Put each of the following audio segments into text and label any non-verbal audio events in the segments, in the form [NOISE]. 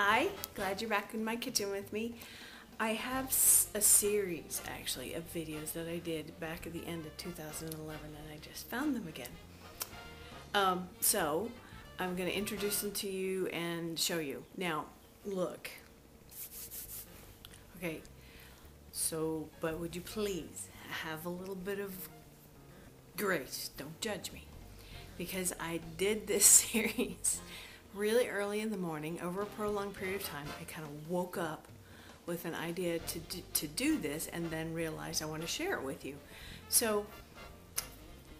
Hi, glad you're back in my kitchen with me. I have a series actually of videos that I did back at the end of 2011 and I just found them again. Um, so I'm going to introduce them to you and show you. Now, look. Okay, so, but would you please have a little bit of grace? Don't judge me. Because I did this [LAUGHS] series really early in the morning over a prolonged period of time. I kind of woke up with an idea to do, to do this and then realized I want to share it with you. So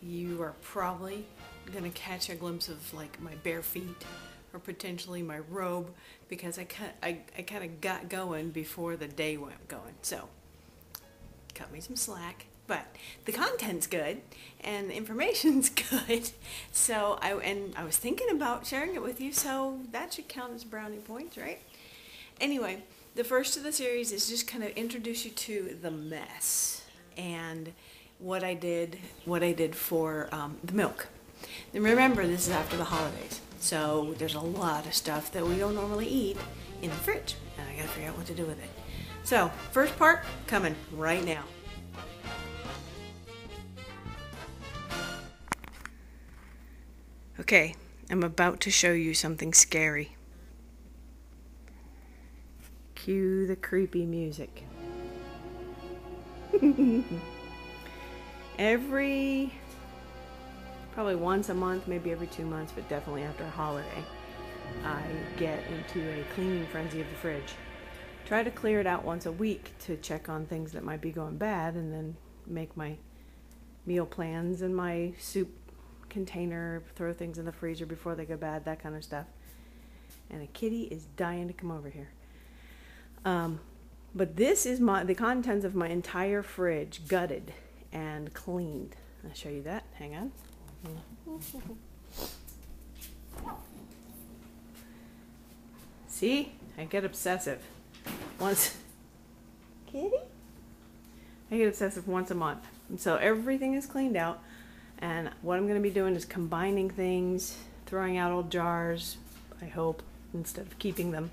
you are probably going to catch a glimpse of like my bare feet or potentially my robe because I, I, I kind of got going before the day went going. So cut me some slack but the content's good and the information's [LAUGHS] good. So I and I was thinking about sharing it with you, so that should count as brownie points, right? Anyway, the first of the series is just kind of introduce you to the mess and what I did, what I did for um, the milk. And remember, this is after the holidays, so there's a lot of stuff that we don't normally eat in the fridge, and I gotta figure out what to do with it. So, first part coming right now. Okay, I'm about to show you something scary. Cue the creepy music. [LAUGHS] every, probably once a month, maybe every two months, but definitely after a holiday, I get into a cleaning frenzy of the fridge. Try to clear it out once a week to check on things that might be going bad and then make my meal plans and my soup container, throw things in the freezer before they go bad, that kind of stuff. And a kitty is dying to come over here. Um, but this is my the contents of my entire fridge, gutted and cleaned. I'll show you that. Hang on. See, I get obsessive. Once, [LAUGHS] kitty. I get obsessive once a month, and so everything is cleaned out. And what I'm going to be doing is combining things, throwing out old jars, I hope, instead of keeping them,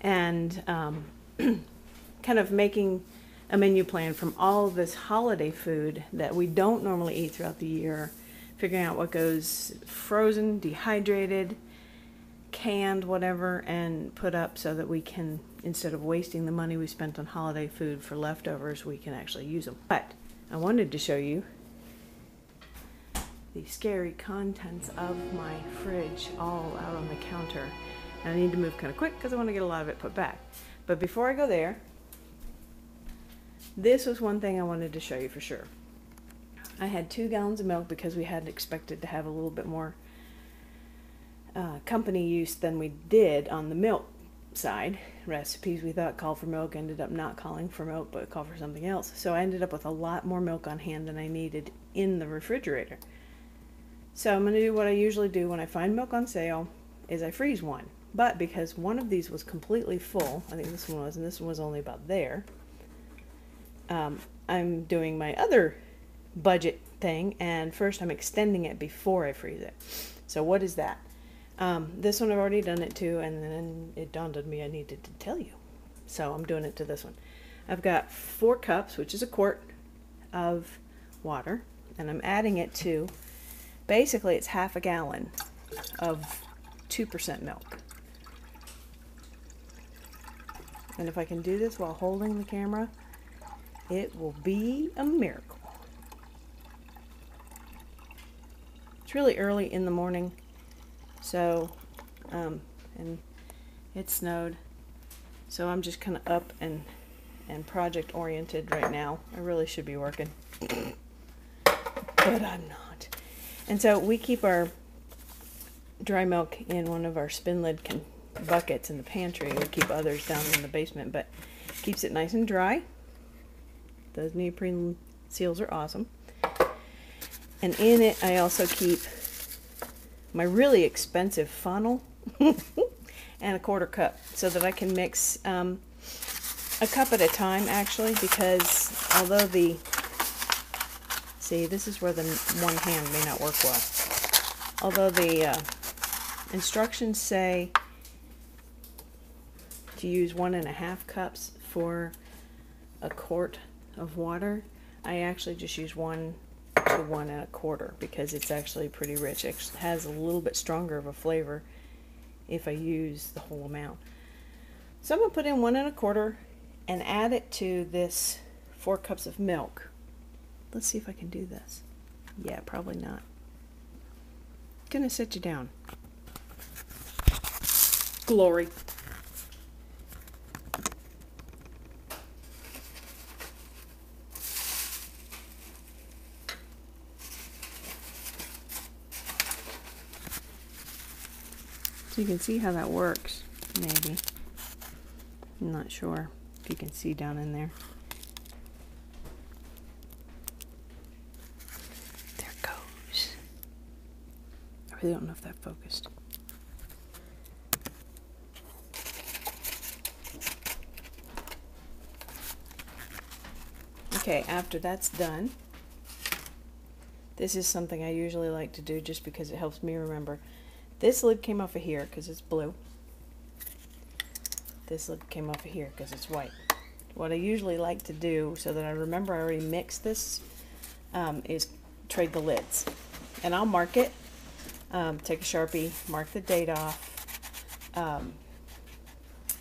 and um, [CLEARS THROAT] kind of making a menu plan from all this holiday food that we don't normally eat throughout the year, figuring out what goes frozen, dehydrated, canned, whatever, and put up so that we can, instead of wasting the money we spent on holiday food for leftovers, we can actually use them. But I wanted to show you the scary contents of my fridge all out on the counter. And I need to move kind of quick because I want to get a lot of it put back. But before I go there, this was one thing I wanted to show you for sure. I had two gallons of milk because we hadn't expected to have a little bit more uh, company use than we did on the milk side. Recipes we thought called for milk ended up not calling for milk but called for something else. So I ended up with a lot more milk on hand than I needed in the refrigerator. So I'm going to do what I usually do when I find milk on sale is I freeze one. But because one of these was completely full, I think this one was, and this one was only about there, um, I'm doing my other budget thing, and first I'm extending it before I freeze it. So what is that? Um, this one I've already done it to, and then it dawned on me I needed to tell you. So I'm doing it to this one. I've got four cups, which is a quart of water, and I'm adding it to basically it's half a gallon of 2% milk. And if I can do this while holding the camera, it will be a miracle. It's really early in the morning, so, um, and it snowed, so I'm just kind of up and, and project oriented right now. I really should be working, but I'm not. And so we keep our dry milk in one of our spin lid buckets in the pantry. We keep others down in the basement, but keeps it nice and dry. Those neoprene seals are awesome. And in it, I also keep my really expensive funnel [LAUGHS] and a quarter cup so that I can mix um, a cup at a time actually because although the See, this is where the one hand may not work well. Although the uh, instructions say to use one and a half cups for a quart of water. I actually just use one to one and a quarter because it's actually pretty rich. It has a little bit stronger of a flavor if I use the whole amount. So I'm going to put in one and a quarter and add it to this four cups of milk. Let's see if I can do this. Yeah, probably not. Gonna set you down. Glory. So you can see how that works, maybe. I'm not sure if you can see down in there. There it goes. I really don't know if that focused. Okay, after that's done, this is something I usually like to do just because it helps me remember. This lid came off of here because it's blue. This lid came off of here because it's white. What I usually like to do so that I remember I already mixed this um, is trade the lids. And I'll mark it, um, take a Sharpie, mark the date off, um,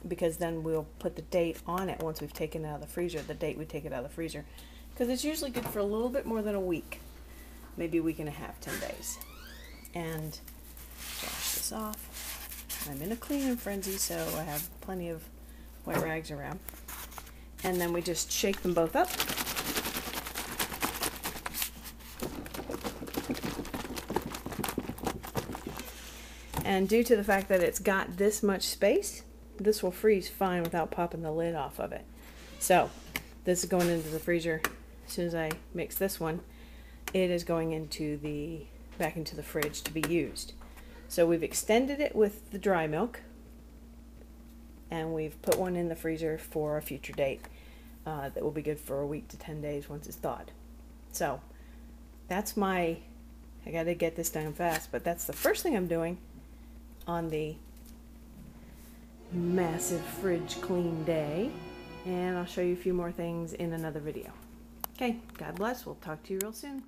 because then we'll put the date on it once we've taken it out of the freezer, the date we take it out of the freezer. Because it's usually good for a little bit more than a week, maybe a week and a half, 10 days. And wash this off. I'm in a cleaning frenzy, so I have plenty of white rags around. And then we just shake them both up. And due to the fact that it's got this much space, this will freeze fine without popping the lid off of it. So this is going into the freezer as soon as I mix this one. It is going into the back into the fridge to be used. So we've extended it with the dry milk and we've put one in the freezer for a future date uh, that will be good for a week to 10 days once it's thawed. So that's my, I got to get this done fast, but that's the first thing I'm doing on the massive fridge clean day. And I'll show you a few more things in another video. Okay, God bless. We'll talk to you real soon.